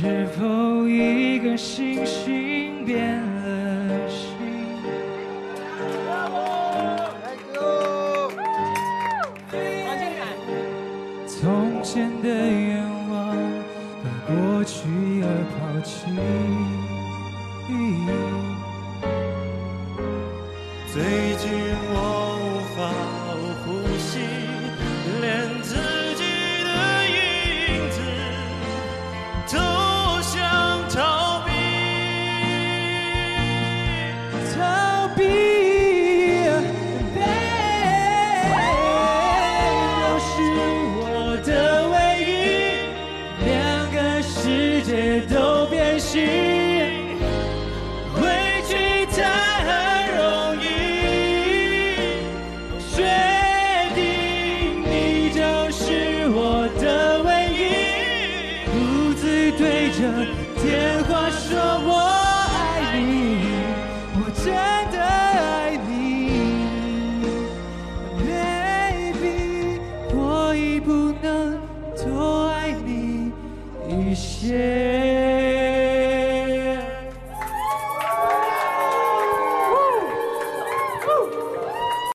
是否一个星星变了心？从前的愿望和过去而抛弃。最近我无法回去太容易，确定你就是我的唯一。独自对着电话说，我爱你，我真的爱你，Baby，我已不能多爱你一些。